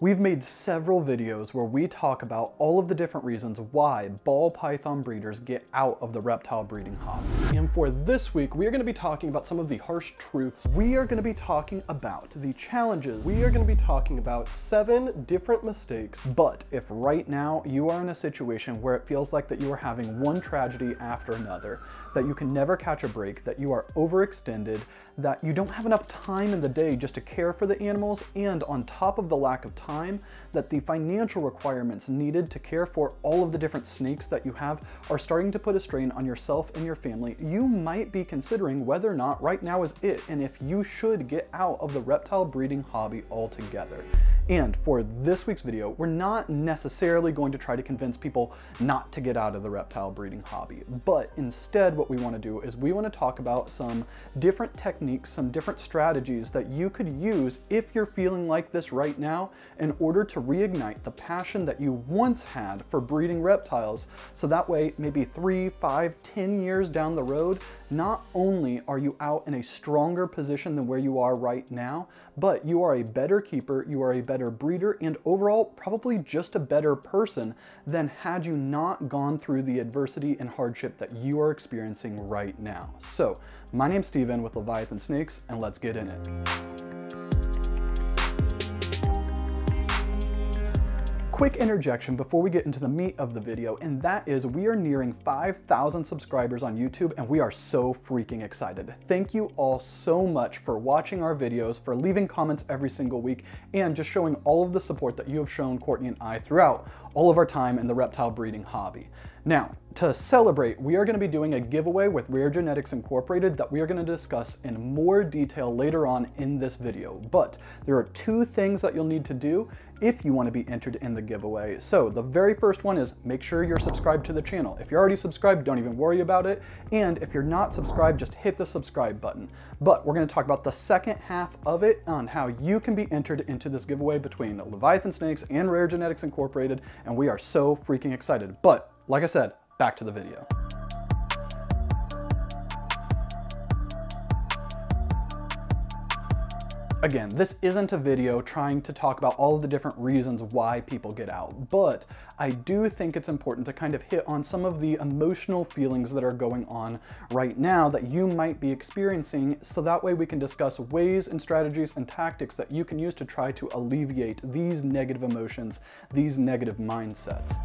We've made several videos where we talk about all of the different reasons why ball python breeders get out of the reptile breeding hobby. And for this week, we are gonna be talking about some of the harsh truths. We are gonna be talking about the challenges. We are gonna be talking about seven different mistakes. But if right now you are in a situation where it feels like that you are having one tragedy after another, that you can never catch a break, that you are overextended, that you don't have enough time in the day just to care for the animals, and on top of the lack of time, time that the financial requirements needed to care for all of the different snakes that you have are starting to put a strain on yourself and your family, you might be considering whether or not right now is it and if you should get out of the reptile breeding hobby altogether. And for this week's video, we're not necessarily going to try to convince people not to get out of the reptile breeding hobby, but instead what we wanna do is we wanna talk about some different techniques, some different strategies that you could use if you're feeling like this right now in order to reignite the passion that you once had for breeding reptiles. So that way, maybe three, five, ten years down the road, not only are you out in a stronger position than where you are right now, but you are a better keeper, you are a better better breeder, and overall, probably just a better person than had you not gone through the adversity and hardship that you are experiencing right now. So, my name's Steven with Leviathan Snakes, and let's get in it. Quick interjection before we get into the meat of the video, and that is we are nearing 5,000 subscribers on YouTube and we are so freaking excited. Thank you all so much for watching our videos, for leaving comments every single week, and just showing all of the support that you have shown Courtney and I throughout all of our time in the reptile breeding hobby. Now, to celebrate, we are going to be doing a giveaway with Rare Genetics Incorporated that we are going to discuss in more detail later on in this video. But there are two things that you'll need to do if you want to be entered in the giveaway. So the very first one is make sure you're subscribed to the channel. If you're already subscribed, don't even worry about it. And if you're not subscribed, just hit the subscribe button. But we're going to talk about the second half of it on how you can be entered into this giveaway between Leviathan Snakes and Rare Genetics Incorporated. And we are so freaking excited. But like I said, back to the video. Again, this isn't a video trying to talk about all of the different reasons why people get out, but I do think it's important to kind of hit on some of the emotional feelings that are going on right now that you might be experiencing, so that way we can discuss ways and strategies and tactics that you can use to try to alleviate these negative emotions, these negative mindsets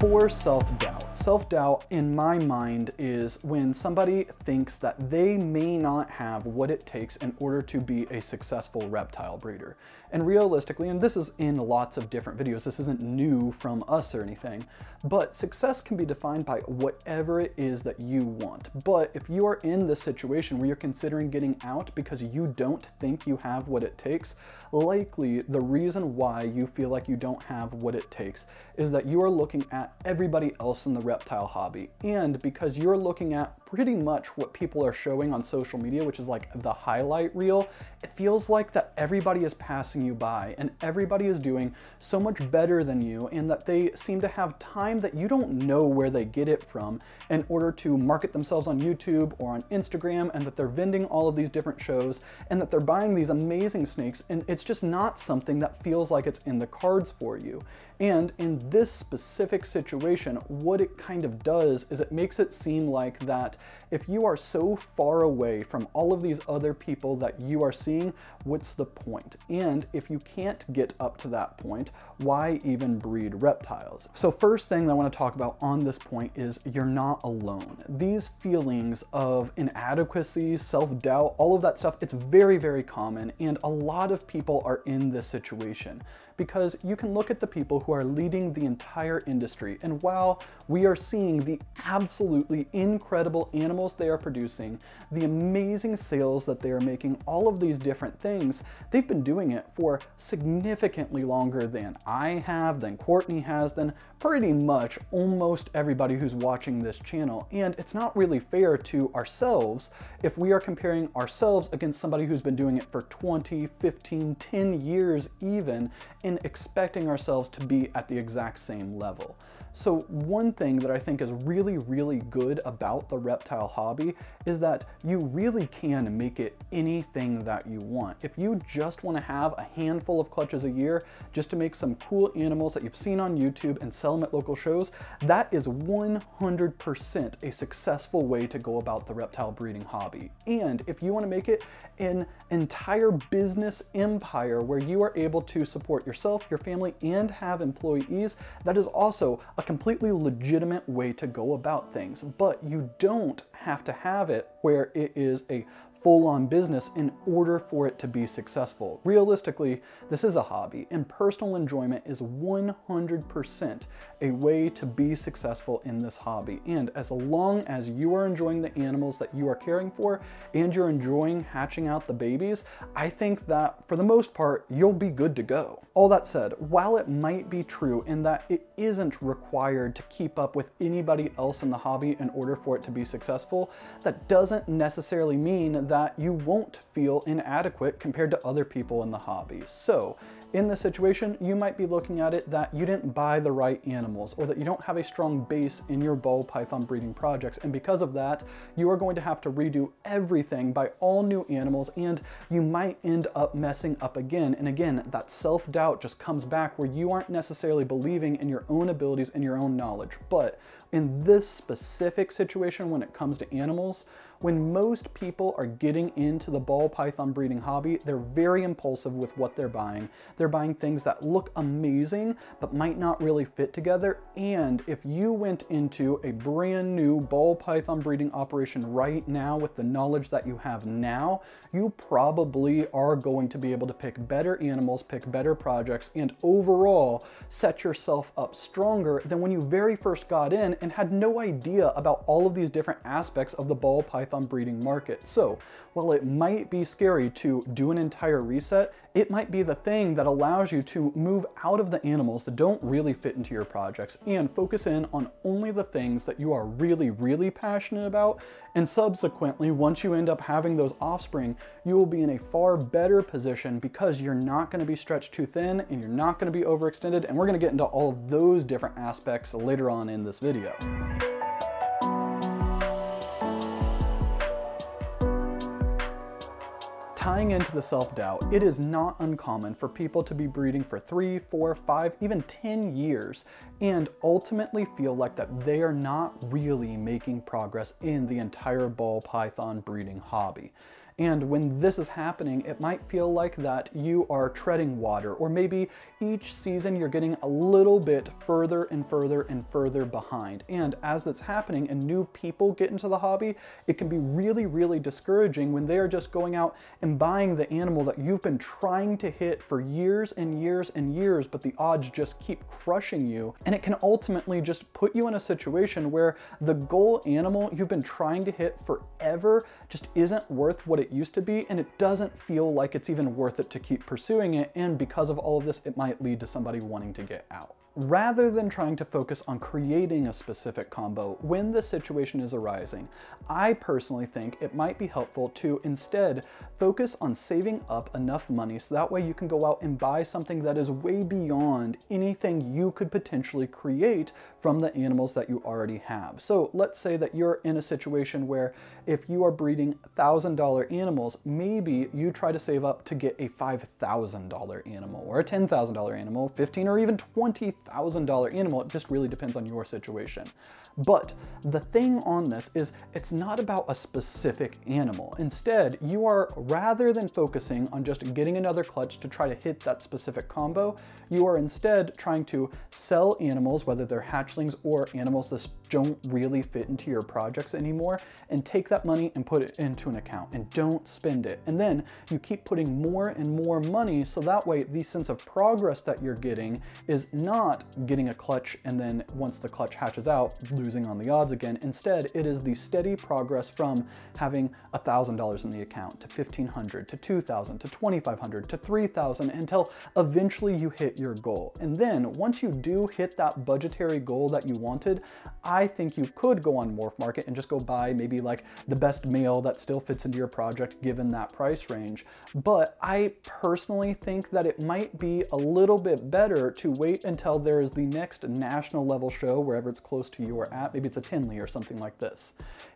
for self-doubt. Self-doubt, in my mind, is when somebody thinks that they may not have what it takes in order to be a successful reptile breeder. And realistically, and this is in lots of different videos, this isn't new from us or anything, but success can be defined by whatever it is that you want. But if you are in this situation where you're considering getting out because you don't think you have what it takes, likely the reason why you feel like you don't have what it takes is that you are looking at everybody else in the reptile hobby. And because you're looking at pretty much what people are showing on social media, which is like the highlight reel, it feels like that everybody is passing you by and everybody is doing so much better than you and that they seem to have time that you don't know where they get it from in order to market themselves on YouTube or on Instagram and that they're vending all of these different shows and that they're buying these amazing snakes and it's just not something that feels like it's in the cards for you. And in this specific situation, what it kind of does is it makes it seem like that if you are so far away from all of these other people that you are seeing, what's the point? And if you can't get up to that point, why even breed reptiles? So first thing I want to talk about on this point is you're not alone. These feelings of inadequacy, self-doubt, all of that stuff, it's very, very common and a lot of people are in this situation because you can look at the people who are leading the entire industry and while we are seeing the absolutely incredible animals they are producing, the amazing sales that they are making, all of these different things, they've been doing it for significantly longer than I have, than Courtney has, than pretty much almost everybody who's watching this channel. And it's not really fair to ourselves if we are comparing ourselves against somebody who's been doing it for 20, 15, 10 years even, and expecting ourselves to be at the exact same level. So one thing that I think is really, really good about the reptile hobby is that you really can make it anything that you want. If you just want to have a handful of clutches a year just to make some cool animals that you've seen on YouTube and sell them at local shows, that is 100% a successful way to go about the reptile breeding hobby. And if you want to make it an entire business empire where you are able to support yourself, your family, and have employees, that is also a completely legitimate way to go about things. But you don't have to have it where it is a full on business in order for it to be successful. Realistically, this is a hobby, and personal enjoyment is 100% a way to be successful in this hobby. And as long as you are enjoying the animals that you are caring for and you're enjoying hatching out the babies, I think that for the most part, you'll be good to go. All that said, while it might be true in that it isn't required to keep up with anybody else in the hobby in order for it to be successful, that doesn't necessarily mean that that you won't feel inadequate compared to other people in the hobby. So in this situation, you might be looking at it that you didn't buy the right animals or that you don't have a strong base in your ball python breeding projects. And because of that, you are going to have to redo everything by all new animals and you might end up messing up again. And again, that self-doubt just comes back where you aren't necessarily believing in your own abilities and your own knowledge. But in this specific situation when it comes to animals, when most people are getting into the ball python breeding hobby, they're very impulsive with what they're buying. They're buying things that look amazing, but might not really fit together. And if you went into a brand new ball python breeding operation right now with the knowledge that you have now, you probably are going to be able to pick better animals, pick better projects, and overall set yourself up stronger than when you very first got in and had no idea about all of these different aspects of the ball python breeding market. So while it might be scary to do an entire reset, it might be the thing that allows you to move out of the animals that don't really fit into your projects and focus in on only the things that you are really, really passionate about. And subsequently, once you end up having those offspring, you will be in a far better position because you're not gonna be stretched too thin and you're not gonna be overextended. And we're gonna get into all of those different aspects later on in this video. Tying into the self-doubt, it is not uncommon for people to be breeding for three, four, five, even 10 years and ultimately feel like that they are not really making progress in the entire ball python breeding hobby. And when this is happening, it might feel like that you are treading water, or maybe each season you're getting a little bit further and further and further behind. And as that's happening and new people get into the hobby, it can be really, really discouraging when they are just going out and buying the animal that you've been trying to hit for years and years and years, but the odds just keep crushing you. And it can ultimately just put you in a situation where the goal animal you've been trying to hit forever just isn't worth what it it used to be, and it doesn't feel like it's even worth it to keep pursuing it, and because of all of this, it might lead to somebody wanting to get out. Rather than trying to focus on creating a specific combo when the situation is arising, I personally think it might be helpful to instead focus on saving up enough money so that way you can go out and buy something that is way beyond anything you could potentially create from the animals that you already have. So let's say that you're in a situation where if you are breeding $1,000 animals, maybe you try to save up to get a $5,000 animal or a $10,000 animal, 15 or even 20 $1,000 animal. It just really depends on your situation. But the thing on this is it's not about a specific animal. Instead, you are, rather than focusing on just getting another clutch to try to hit that specific combo, you are instead trying to sell animals, whether they're hatchlings or animals that don't really fit into your projects anymore, and take that money and put it into an account and don't spend it. And then you keep putting more and more money so that way the sense of progress that you're getting is not getting a clutch and then once the clutch hatches out, losing on the odds again. Instead, it is the steady progress from having $1,000 in the account to 1500 to 2000 to 2500 to 3000 until eventually you hit your goal. And then once you do hit that budgetary goal that you wanted, I think you could go on Morph Market and just go buy maybe like the best male that still fits into your project given that price range. But I personally think that it might be a little bit better to wait until there is the next national level show wherever it's close to your app. Maybe it's a Tinley or something like this.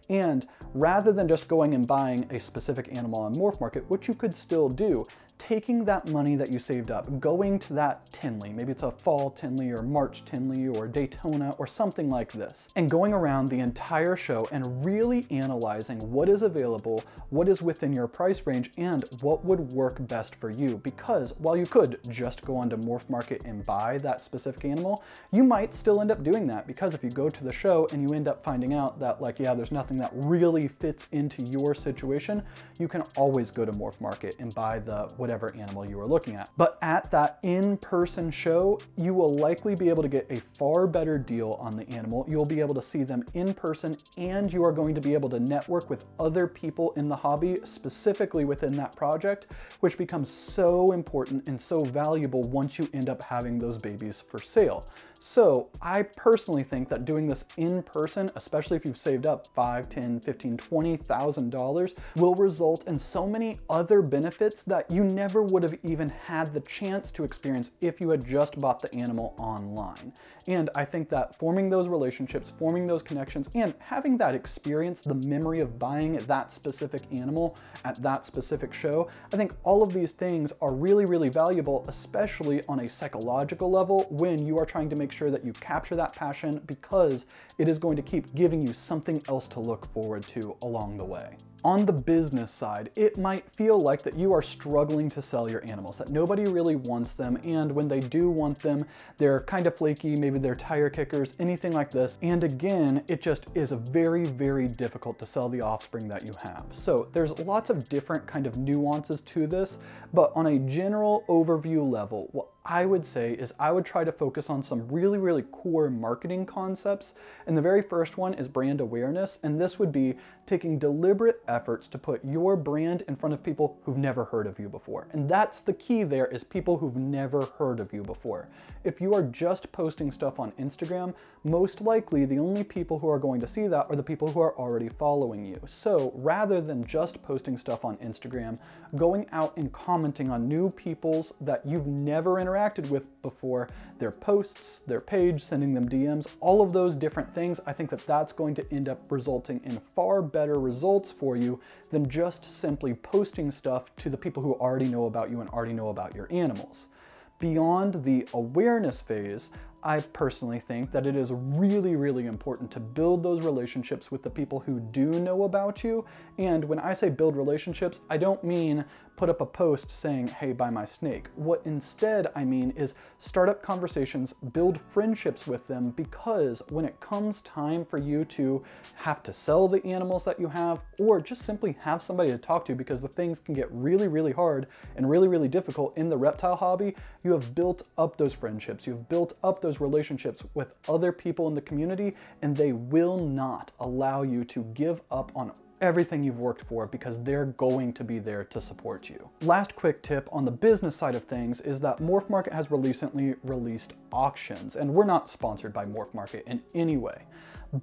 And rather than just going and buying a specific animal on Morph Market, which you could still do, taking that money that you saved up, going to that Tinley, maybe it's a fall Tinley or March Tinley or Daytona or something like this, and going around the entire show and really analyzing what is available, what is within your price range, and what would work best for you. Because while you could just go onto Morph Market and buy that specific animal, you might still end up doing that because if you go to the show and you end up finding out that like, yeah, there's nothing that really fits into your situation, you can always go to Morph Market and buy the whatever animal you are looking at. But at that in-person show, you will likely be able to get a far better deal on the animal. You'll be able to see them in person and you are going to be able to network with other people in the hobby, specifically within that project, which becomes so important and so valuable once you end up having those babies for sale. So I personally think that doing this in person, especially if you've saved up five, 10, 15, 20,000 dollars, will result in so many other benefits that you never would have even had the chance to experience if you had just bought the animal online. And I think that forming those relationships, forming those connections, and having that experience, the memory of buying that specific animal at that specific show, I think all of these things are really, really valuable, especially on a psychological level when you are trying to make sure that you capture that passion because it is going to keep giving you something else to look forward to along the way. On the business side, it might feel like that you are struggling to sell your animals, that nobody really wants them, and when they do want them, they're kind of flaky, maybe they're tire kickers, anything like this. And again, it just is very, very difficult to sell the offspring that you have. So there's lots of different kind of nuances to this, but on a general overview level, what I would say is I would try to focus on some really, really core marketing concepts. And the very first one is brand awareness. And this would be taking deliberate efforts to put your brand in front of people who've never heard of you before. And that's the key there is people who've never heard of you before. If you are just posting stuff on Instagram, most likely the only people who are going to see that are the people who are already following you. So rather than just posting stuff on Instagram, going out and commenting on new people's that you've never interacted with before, their posts, their page, sending them DMs, all of those different things, I think that that's going to end up resulting in far better results for you than just simply posting stuff to the people who already know about you and already know about your animals. Beyond the awareness phase, I personally think that it is really, really important to build those relationships with the people who do know about you. And when I say build relationships, I don't mean put up a post saying, hey, buy my snake. What instead I mean is start up conversations, build friendships with them, because when it comes time for you to have to sell the animals that you have, or just simply have somebody to talk to because the things can get really, really hard and really, really difficult in the reptile hobby, you have built up those friendships, you've built up those relationships with other people in the community, and they will not allow you to give up on everything you've worked for because they're going to be there to support you. Last quick tip on the business side of things is that Morph Market has recently released auctions, and we're not sponsored by Morph Market in any way,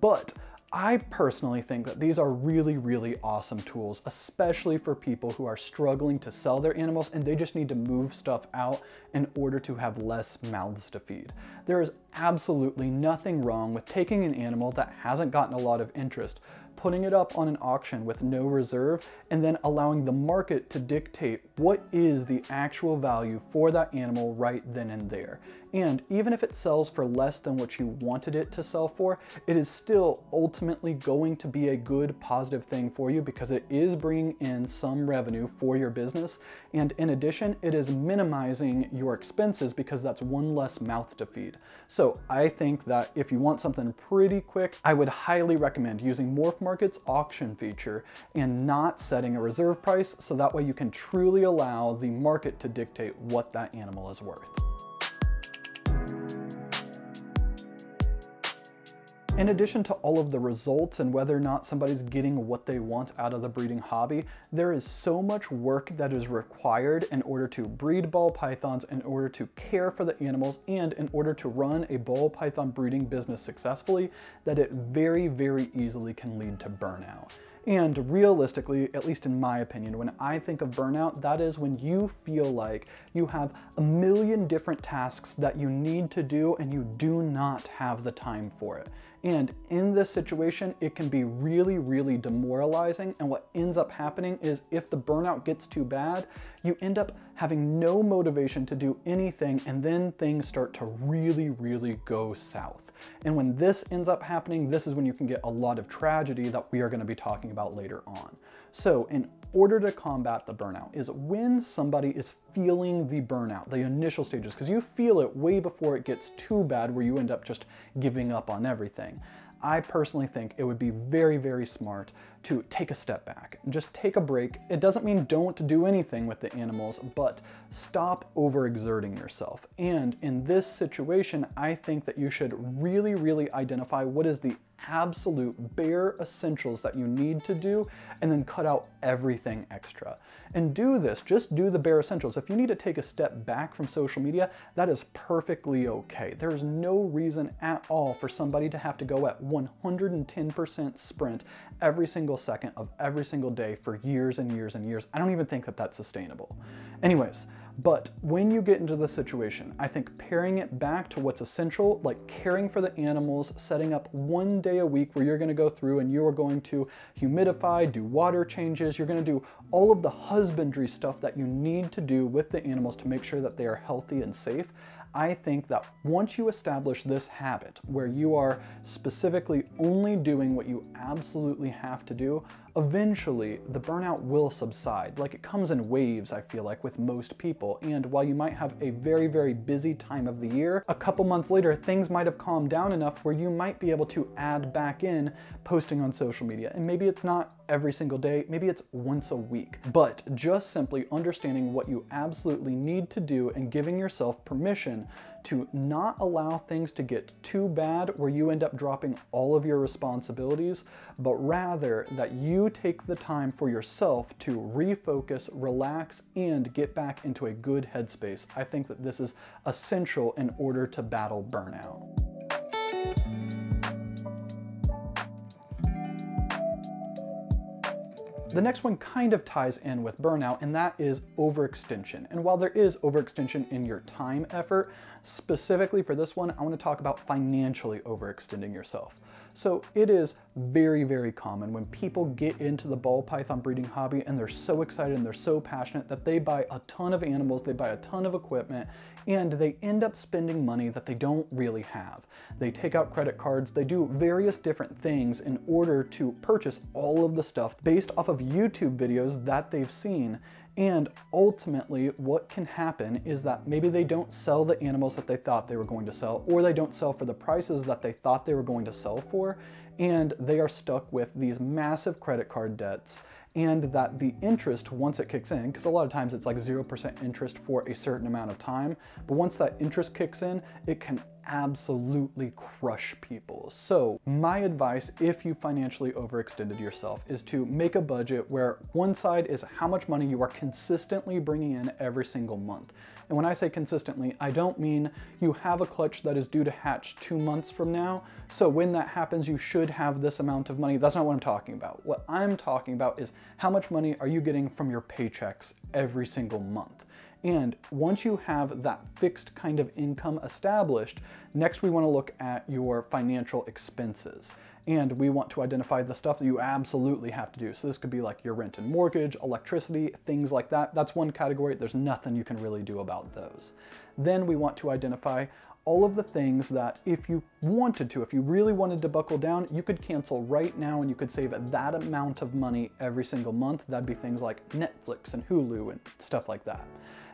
but I personally think that these are really, really awesome tools, especially for people who are struggling to sell their animals and they just need to move stuff out in order to have less mouths to feed. There is absolutely nothing wrong with taking an animal that hasn't gotten a lot of interest, putting it up on an auction with no reserve, and then allowing the market to dictate what is the actual value for that animal right then and there. And even if it sells for less than what you wanted it to sell for, it is still ultimately going to be a good positive thing for you because it is bringing in some revenue for your business. And in addition, it is minimizing your expenses because that's one less mouth to feed. So I think that if you want something pretty quick, I would highly recommend using Morph Market's auction feature and not setting a reserve price so that way you can truly allow the market to dictate what that animal is worth. In addition to all of the results and whether or not somebody's getting what they want out of the breeding hobby, there is so much work that is required in order to breed ball pythons, in order to care for the animals, and in order to run a ball python breeding business successfully that it very, very easily can lead to burnout. And realistically, at least in my opinion, when I think of burnout, that is when you feel like you have a million different tasks that you need to do and you do not have the time for it. And in this situation, it can be really, really demoralizing. And what ends up happening is if the burnout gets too bad, you end up having no motivation to do anything, and then things start to really, really go south. And when this ends up happening, this is when you can get a lot of tragedy that we are going to be talking about later on. So, in order to combat the burnout is when somebody is feeling the burnout, the initial stages, because you feel it way before it gets too bad where you end up just giving up on everything. I personally think it would be very, very smart to take a step back and just take a break. It doesn't mean don't do anything with the animals, but stop overexerting yourself. And in this situation, I think that you should really, really identify what is the absolute bare essentials that you need to do and then cut out everything extra. And do this, just do the bare essentials. If you need to take a step back from social media, that is perfectly okay. There is no reason at all for somebody to have to go at 110% sprint every single second of every single day for years and years and years. I don't even think that that's sustainable. Anyways, but when you get into the situation, I think pairing it back to what's essential, like caring for the animals, setting up one day a week where you're gonna go through and you are going to humidify, do water changes, you're gonna do all of the husbandry stuff that you need to do with the animals to make sure that they are healthy and safe. I think that once you establish this habit where you are specifically only doing what you absolutely have to do, eventually the burnout will subside. Like it comes in waves, I feel like, with most people. And while you might have a very, very busy time of the year, a couple months later, things might have calmed down enough where you might be able to add back in posting on social media. And maybe it's not every single day, maybe it's once a week. But just simply understanding what you absolutely need to do and giving yourself permission to not allow things to get too bad where you end up dropping all of your responsibilities, but rather that you take the time for yourself to refocus, relax, and get back into a good headspace. I think that this is essential in order to battle burnout. The next one kind of ties in with burnout, and that is overextension. And while there is overextension in your time effort, specifically for this one, I want to talk about financially overextending yourself. So it is very, very common when people get into the ball python breeding hobby and they're so excited and they're so passionate that they buy a ton of animals, they buy a ton of equipment, and they end up spending money that they don't really have. They take out credit cards, they do various different things in order to purchase all of the stuff based off of YouTube videos that they've seen. And ultimately, what can happen is that maybe they don't sell the animals that they thought they were going to sell, or they don't sell for the prices that they thought they were going to sell for, and they are stuck with these massive credit card debts and that the interest, once it kicks in, because a lot of times it's like 0% interest for a certain amount of time, but once that interest kicks in, it can absolutely crush people. So my advice, if you financially overextended yourself, is to make a budget where one side is how much money you are consistently bringing in every single month. And when I say consistently, I don't mean you have a clutch that is due to hatch two months from now. So when that happens, you should have this amount of money. That's not what I'm talking about. What I'm talking about is how much money are you getting from your paychecks every single month? And once you have that fixed kind of income established, next we wanna look at your financial expenses. And we want to identify the stuff that you absolutely have to do. So this could be like your rent and mortgage, electricity, things like that. That's one category. There's nothing you can really do about those. Then we want to identify all of the things that if you wanted to, if you really wanted to buckle down, you could cancel right now and you could save that amount of money every single month. That'd be things like Netflix and Hulu and stuff like that.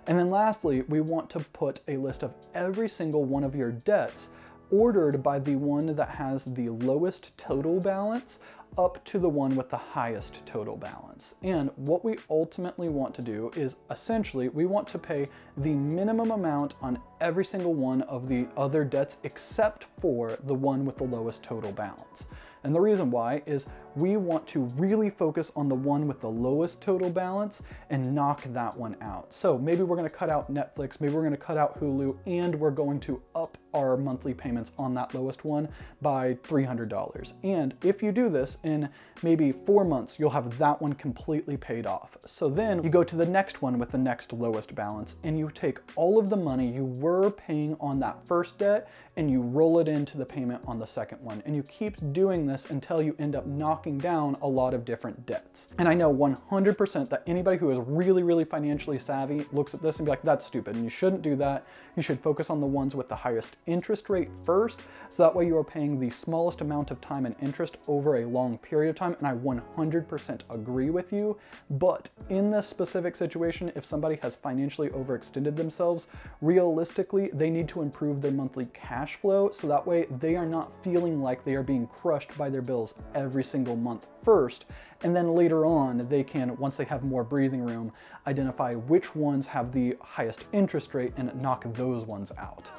And then lastly, we want to put a list of every single one of your debts ordered by the one that has the lowest total balance up to the one with the highest total balance. And what we ultimately want to do is essentially we want to pay the minimum amount on every single one of the other debts except for the one with the lowest total balance. And the reason why is we want to really focus on the one with the lowest total balance and knock that one out. So maybe we're gonna cut out Netflix, maybe we're gonna cut out Hulu, and we're going to up our monthly payments on that lowest one by $300. And if you do this, In maybe four months, you'll have that one completely paid off. So then you go to the next one with the next lowest balance and you take all of the money you were paying on that first debt and you roll it into the payment on the second one. And you keep doing this until you end up knocking down a lot of different debts. And I know 100% that anybody who is really, really financially savvy looks at this and be like, that's stupid. And you shouldn't do that. You should focus on the ones with the highest interest rate first. So that way you are paying the smallest amount of time and interest over a long period of time. And I 100% agree with you. But in this specific situation, if somebody has financially overextended themselves, realistically, they need to improve their monthly cash flow. So that way they are not feeling like they are being crushed by their bills every single month first. And then later on, they can, once they have more breathing room, identify which ones have the highest interest rate and knock those ones out.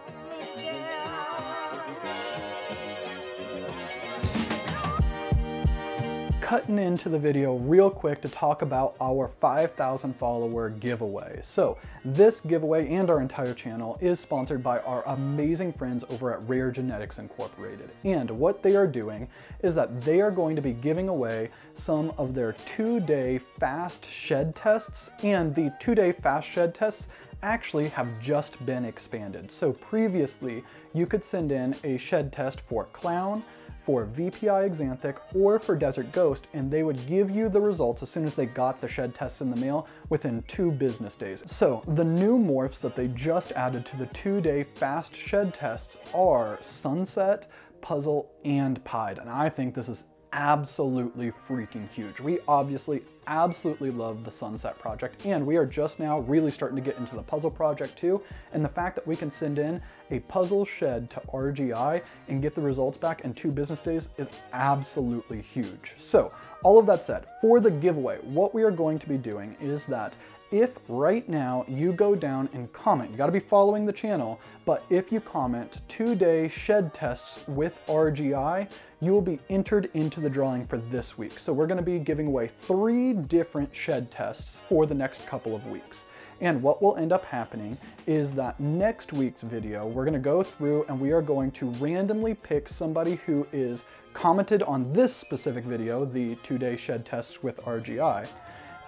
Cutting into the video real quick to talk about our 5,000 follower giveaway. So this giveaway and our entire channel is sponsored by our amazing friends over at Rare Genetics Incorporated. And what they are doing is that they are going to be giving away some of their two-day fast shed tests and the two-day fast shed tests actually have just been expanded. So previously, you could send in a shed test for clown, for VPI Axanthic or for Desert Ghost, and they would give you the results as soon as they got the shed tests in the mail within two business days. So the new morphs that they just added to the two-day fast shed tests are Sunset, Puzzle, and Pied, and I think this is absolutely freaking huge. We obviously absolutely love the Sunset project and we are just now really starting to get into the puzzle project too. And the fact that we can send in a puzzle shed to RGI and get the results back in two business days is absolutely huge. So all of that said, for the giveaway, what we are going to be doing is that if right now you go down and comment, you gotta be following the channel, but if you comment two-day shed tests with RGI, you will be entered into the drawing for this week. So we're gonna be giving away three different shed tests for the next couple of weeks. And what will end up happening is that next week's video, we're gonna go through and we are going to randomly pick somebody who is commented on this specific video, the two-day shed tests with RGI,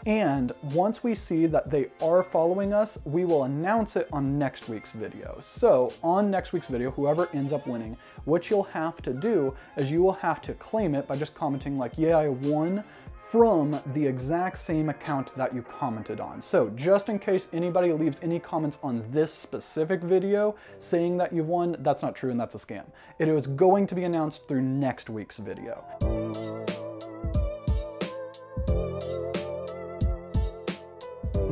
and once we see that they are following us, we will announce it on next week's video. So on next week's video, whoever ends up winning, what you'll have to do is you will have to claim it by just commenting like, yeah, I won from the exact same account that you commented on. So just in case anybody leaves any comments on this specific video saying that you've won, that's not true and that's a scam. It is going to be announced through next week's video.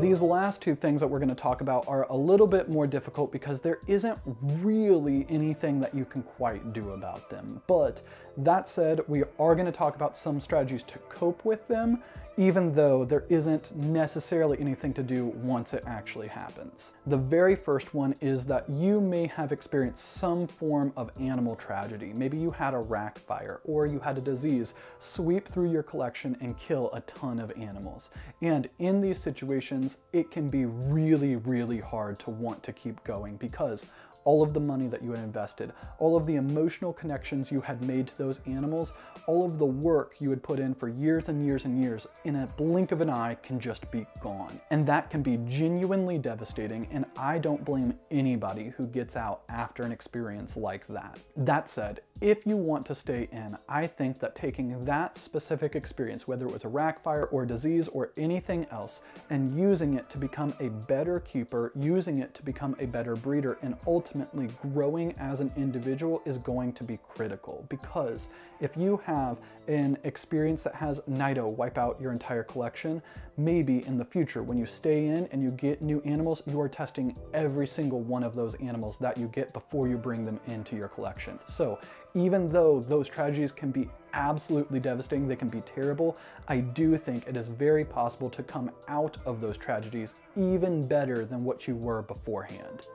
These last two things that we're going to talk about are a little bit more difficult because there isn't really anything that you can quite do about them. But that said, we are going to talk about some strategies to cope with them even though there isn't necessarily anything to do once it actually happens. The very first one is that you may have experienced some form of animal tragedy. Maybe you had a rack fire or you had a disease sweep through your collection and kill a ton of animals. And in these situations, it can be really, really hard to want to keep going because all of the money that you had invested, all of the emotional connections you had made to those animals, all of the work you had put in for years and years and years, in a blink of an eye can just be gone. And that can be genuinely devastating, and I don't blame anybody who gets out after an experience like that. That said, if you want to stay in, I think that taking that specific experience, whether it was a rack fire or disease or anything else, and using it to become a better keeper, using it to become a better breeder, and ultimately growing as an individual is going to be critical. Because if you have an experience that has Nido wipe out your entire collection, maybe in the future when you stay in and you get new animals, you are testing every single one of those animals that you get before you bring them into your collection. So even though those tragedies can be absolutely devastating, they can be terrible, I do think it is very possible to come out of those tragedies even better than what you were beforehand.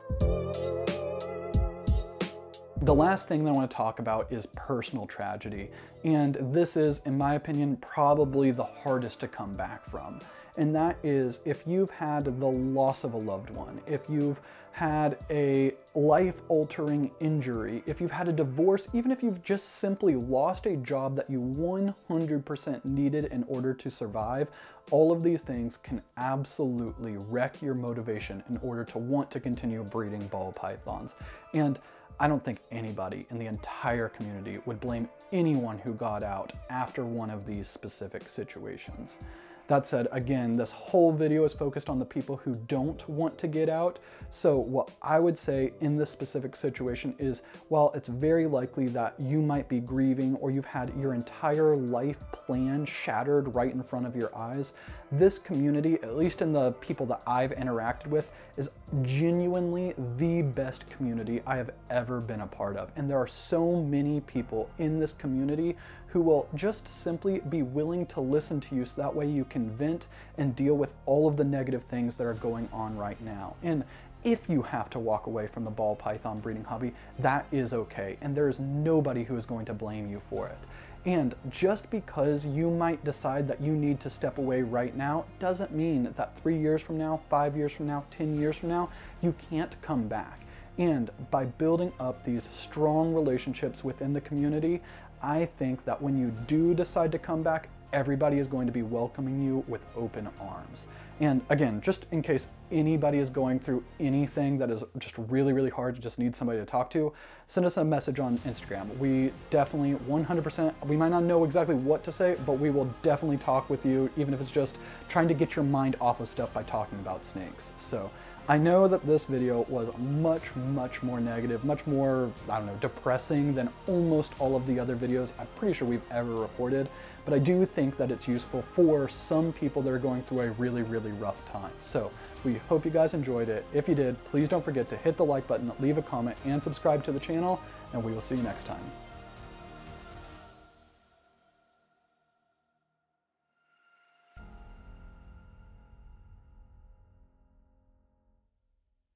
The last thing that I want to talk about is personal tragedy, and this is, in my opinion, probably the hardest to come back from. and that is if you've had the loss of a loved one, if you've had a life-altering injury, if you've had a divorce, even if you've just simply lost a job that you 100% needed in order to survive, all of these things can absolutely wreck your motivation in order to want to continue breeding ball pythons. And I don't think anybody in the entire community would blame anyone who got out after one of these specific situations. That said, again, this whole video is focused on the people who don't want to get out. So what I would say in this specific situation is, while it's very likely that you might be grieving or you've had your entire life plan shattered right in front of your eyes, this community, at least in the people that I've interacted with, is genuinely the best community I have ever been a part of. And there are so many people in this community who will just simply be willing to listen to you so that way you can vent and deal with all of the negative things that are going on right now. And if you have to walk away from the ball python breeding hobby, that is okay. And there is nobody who is going to blame you for it. And just because you might decide that you need to step away right now doesn't mean that three years from now, five years from now, 10 years from now, you can't come back. And by building up these strong relationships within the community, I think that when you do decide to come back, everybody is going to be welcoming you with open arms. And again, just in case anybody is going through anything that is just really, really hard, just need somebody to talk to, send us a message on Instagram. We definitely 100%, we might not know exactly what to say, but we will definitely talk with you, even if it's just trying to get your mind off of stuff by talking about snakes. So I know that this video was much, much more negative, much more, I don't know, depressing than almost all of the other videos I'm pretty sure we've ever recorded, but I do think that it's useful for some people that are going through a really, really rough time. So we hope you guys enjoyed it. If you did, please don't forget to hit the like button, leave a comment, and subscribe to the channel, and we will see you next time.